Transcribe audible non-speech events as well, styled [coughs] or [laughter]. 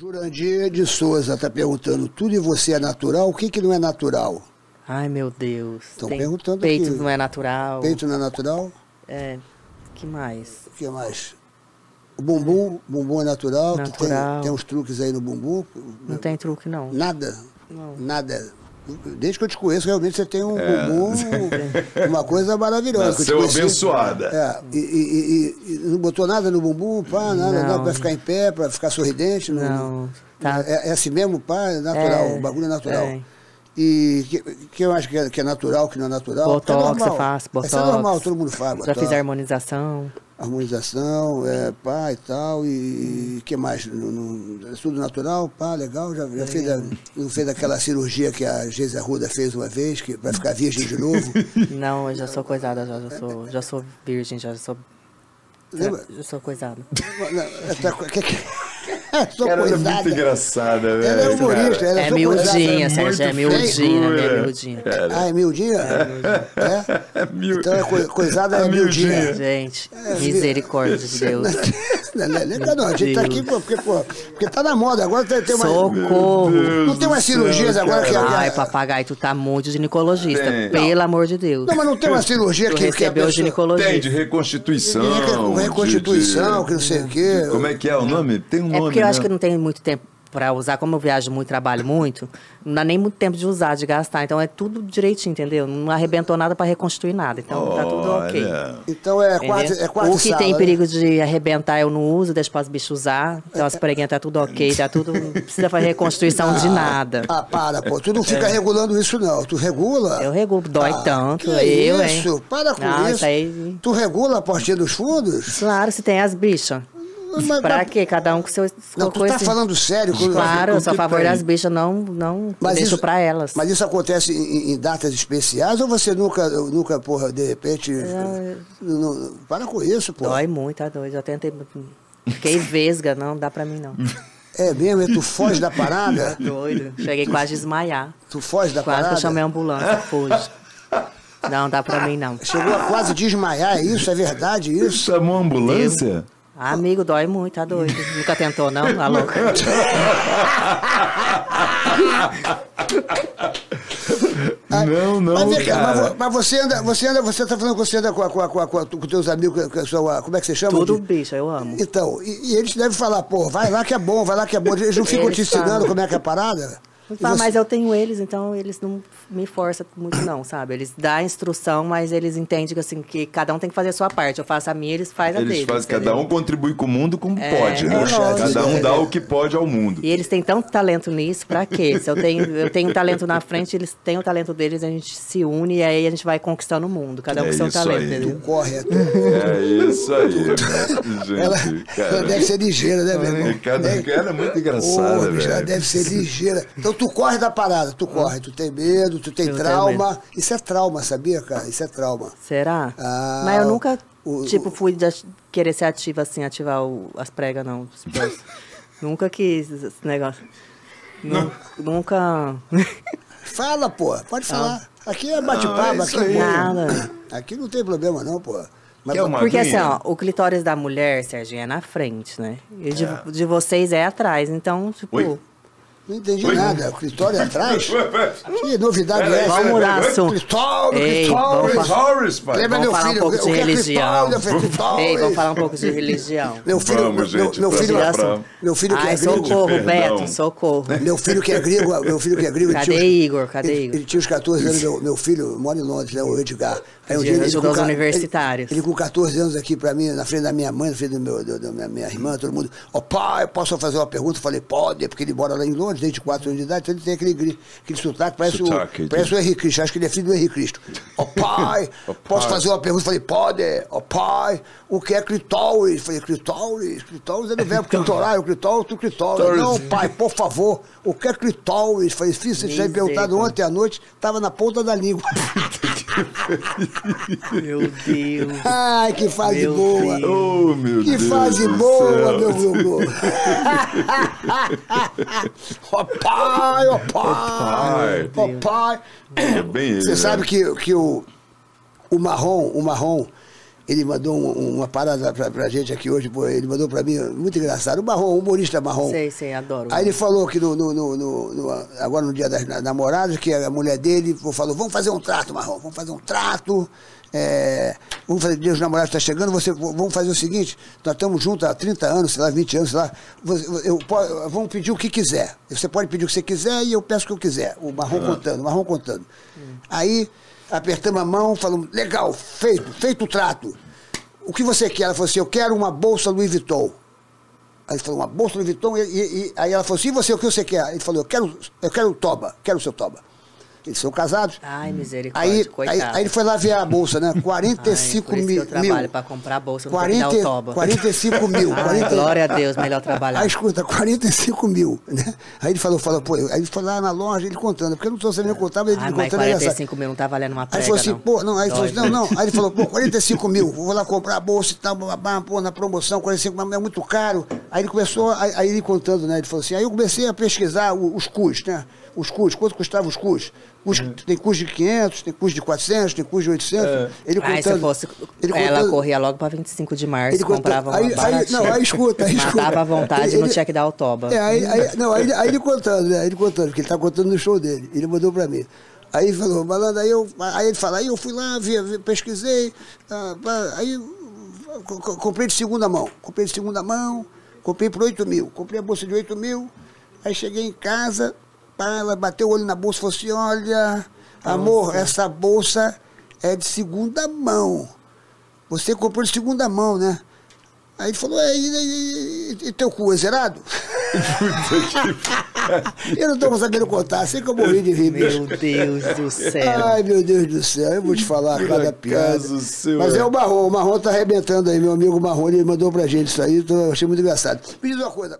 Jurandir de Souza está perguntando: tudo em você é natural? O que, que não é natural? Ai, meu Deus. Estão perguntando Peito aqui. não é natural. Peito não é natural? É. que mais? O que mais? O bumbum, bumbum é natural, que tem, Natural. tem uns truques aí no bumbum. Não tem truque, não. Nada. Não. Nada. Desde que eu te conheço, realmente você tem um bumbum, [laughs] uma coisa maravilhosa. Nasceu conheci. abençoada. É, e, e- e- e não botou nada no bumbum, pá, nada, Não. nada pra ficar em pé, pra ficar sorridente. Não, tá. É, é assim mesmo, pá, é natural, É, o bagulho é natural. é. E que, que eu acho que é, que é natural, que não é natural? Botox, é normal. eu faço Isso é botox. normal, todo mundo faz. Já botox, fiz harmonização. Harmonização, é, pá e tal, e o que mais? No, no- é tudo natural, pá, legal. Já, já fez, a- não fez aquela cirurgia que a Geisa Arruda fez uma vez, que vai ficar virgem de novo. [laughs] Não, eu já sou coisada, já, já sou, já sou virgem, já sou. Lembra? Já sou coisada. Não, essa co- que- que- [laughs] Sou ela é coisada. muito engraçada, velho. Ela é humorista, ela É sou coisada. miudinha, é Sérgio, é muito miudinha, né? figura. miudinha. Ah, é miudinha? É? É [laughs] Então é coi- coisada [laughs] é É miudinha. Gente, misericórdia de Deus. Não, não, não, não, a gente tá aqui porque, pô, porque tá na moda. Agora tem, tem uma. Socorro! Não tem umas cirurgias agora que. Ai, que- papagaio, tu tá muito de ginecologista. Tem. Pelo amor de Deus. Não, mas não tem uma cirurgia Tu que, que a recebeu pessoa. ginecologista. Tem de reconstituição. De reconstituição, de- que não sei o quê. Como é que é o nome? Tem um É nome. porque eu acho né? que não tem muito tempo pra usar. Como eu viajo muito, trabalho muito, não dá nem muito tempo de usar, de gastar. Então é tudo direitinho, entendeu? Não arrebentou nada pra reconstruir nada. Então tá tudo ok. Olha. Então é Entendeu? quase, é quase o que sala, tem né? perigo de arrebentar eu não uso, deixo para os bichos usar. Então as preguinhas tá tudo ok, tá tudo. Não precisa fazer reconstrução de nada. Ah, para, pô. Tu não fica regulando isso, não. Tu regula. É. Eu regulo, dói Ah, tanto. que eu, hein? isso? Para com Não, isso. isso aí- Tu regula a portinha dos fundos? Claro, se tem as bichas. Mas- Pra mas- quê? Cada um com seu. Não, tu tá esse- falando sério. Claro, eu sou a que favor das bichas, não, não deixo pra elas. Mas isso acontece em, em datas especiais ou você nunca, nunca porra, de repente. não- não- para com isso, pô. Dói muito, tá doido. Já tentei. Fiquei vesga, não dá pra mim não. É mesmo, tu foge da parada? [laughs] Doido. Cheguei quase a desmaiar. Tu foge da Quase que parada? eu chamei a ambulância, fuge. Não, dá pra mim não. Chegou a quase desmaiar, é isso? É verdade isso? Chamou a ambulância? Ah, amigo, dói muito, tá doido. [laughs] Nunca tentou, não? Tá louco? [laughs] Não, não, mas, cara. mas você anda, você anda, você tá falando que você anda com, com, com, com, com teus amigos, com a sua, como é que você chama? Tudo De- bicho, eu amo. Então, e, e eles devem falar, pô, vai lá que é bom, vai lá que é bom. Eles não ficam Eles te ensinando como é que é a parada? Fala, mas eu tenho eles, então eles não me forçam muito, não, sabe? Eles dão a instrução, mas eles entendem que, assim, que cada um tem que fazer a sua parte. Eu faço a minha, eles fazem a Eles deles. fazem, cada um contribui com o mundo como É, pode, né? é lógico. Cada um dá o que pode ao mundo. E eles têm tanto talento nisso, pra quê? Se eu tenho, eu tenho talento na frente, eles têm o talento deles, a gente se une e aí a gente vai conquistando o mundo, cada um É com seu talento, aí. entendeu? Corre, é tu- É isso aí, né? ela, gente. ela Cara, deve ser ligeira, né, meu irmão? cada cara é muito engraçada, Porra, bicho, ela velho. deve ser ligeira. Então tu corre da parada, tu corre, tu tem medo, tu tem Eu trauma. Isso é trauma, sabia, cara? Isso é trauma. Será? Ah, Mas eu nunca, o- tipo, fui de querer ser ativa assim, ativar o- as pregas, não. [laughs] nunca quis esse negócio. Nu- Nunca. [laughs] Fala, pô, pode falar. Aqui é bate-papo, Ah, aqui é. Nada. [coughs] Aqui não tem problema, não, pô. Mas, uma Porque assim, ó, o clitóris da mulher, Serginho, é na frente, né? E de, de vocês é atrás. Então, tipo. Oi? Não entendi nada. O clitóris é atrás? [laughs] Que novidade é essa? Vamos. Clitóris, Ei, clitóris. vamos Horace, pai. Lembra meu falar um filho? pouco de é religião. clitóris. Ei, vamos falar um pouco de religião. Meu filho, Vamos, meu, gente, meu filho, lá pra- meu filho que Ai, é grego, socorro. Beto, socorro. meu filho que é grego, meu filho que é grego, ele Cadê tinha, Igor? Cadê ele, Igor? ele tinha uns 14 anos, meu, meu filho mora em Londres, né, o Edgar. Aí um Ele dia ajudou com os universitários. Ele, ele com 14 anos aqui pra mim, na frente da minha mãe, na frente do meu, do- da minha, minha irmã, todo mundo. Ó, pai, posso fazer uma pergunta? Eu falei, pode, porque ele mora lá em Londres, desde 4 anos de idade, então ele tem aquele, aquele sotaque, parece, Sotaque, o, parece o Henrique Cristo, acho que ele é filho do Henrique Cristo. [laughs] Ó, pai, Ó, posso pai. fazer uma pergunta? Eu falei, pode. Ó, pai, o que é clitóris? Falei, clitóris? Clitóris é do verbo clitorar, o clitóris, tu clitóris. Clitóris. Não, pai, por favor, o que é clitóris? Falei, filho, você tinha me perguntado ontem à noite, tava na ponta da língua. [laughs] Meu Deus. Ai, que fase Meu boa. Deus. Oh, meu Que Deus fase boa, céu. meu Gugu. [laughs] Ó pai, ó pai, ó pai. É bem ele, Você né? sabe que, que o, o marrom, o marrom, ele mandou um- uma parada pra, pra gente aqui hoje, pô, ele mandou pra mim, muito engraçado. O Marrom, o humorista Marrom. Sei, sei, adoro. Aí ele falou que no, no- no- no- no- agora no dia das na- namoradas, que a mulher dele falou, vamos fazer um trato, Marrom, vamos fazer um trato. é, vamos fazer, dia dos namorados está chegando, você, vamos fazer o seguinte, nós estamos juntos há 30 anos, sei lá, 20 anos, sei lá, você- eu, po- vamos pedir o que quiser. Você pode pedir o que você quiser e eu peço o que eu quiser. O Marrom contando, o Marrom contando. Aí apertamos a mão, falamos, legal, feito, feito o trato. O que você quer? Ela falou assim, eu quero uma bolsa Louis Vuitton. Aí ele falou, uma bolsa Louis Vuitton, e, e- e- aí ela falou assim, e você, o que você quer? Ele falou, eu quero, eu quero o toba, quero o seu toba. Eles são casados. Ai, misericórdia, Aí, coitado. aí, aí ele foi lá ver a bolsa, né? 45 Ai, por mil. que eu trabalho, pra comprar a bolsa, eu vou ter que dar 40, o toba. 45 mil. Ai, 40 glória a Deus, melhor trabalhar. Aí escuta, 45 mil, né? Aí ele falou, falou, pô, aí ele foi lá na loja, ele contando, porque eu não estou sabendo contar, mas ele Ai, mas contando. sabe. 45 mil não tá valendo uma Aí prega, ele falou assim, não. pô, não, aí ele falou assim, não, não. Aí ele falou, pô, 45 mil, vou lá comprar a bolsa e tal, babá, pô, na promoção, 45 mil, é muito caro. Aí ele começou, aí, aí ele contando, né? Ele falou assim, aí eu comecei a pesquisar os cus, né? Os cus, quanto custava os cus? Cus- Tem cus de 500, tem cus de 400, tem cus de 800. Ele Ai, contando. se fosse. ele ela contando- corria logo pra 25 de março, ele contando- comprava uma aí, não, aí escuta, aí escuta. Matava à vontade, Ele- não tinha que dar o toba. É, aí, aí- não, aí, aí ele contando, né? Ele contando, porque ele tá contando no show dele. Ele mandou pra mim. Aí ele falou, malandro, aí, eu, aí ele fala, aí eu fui lá, vi, vi- pesquisei, ah, pá, aí co- co- comprei de segunda mão. Comprei de segunda mão, comprei por 8 mil. Comprei a bolsa de 8 mil, aí cheguei em casa, pá, ela bateu o olho na bolsa e falou assim, olha, amor, essa bolsa é de segunda mão. Você comprou de segunda mão, né? Aí ele falou, é, e, e- e- teu cu é zerado? [laughs] eu não estou sabendo contar, sei que eu morri de rir. Meu Deus do céu. Ai, meu Deus do céu, eu vou te falar Por cada piada. seu Mas é- o Marrom, o Marrom tá arrebentando aí, meu amigo Marrom, ele mandou pra gente isso aí, então eu achei muito engraçado. Me diz uma coisa,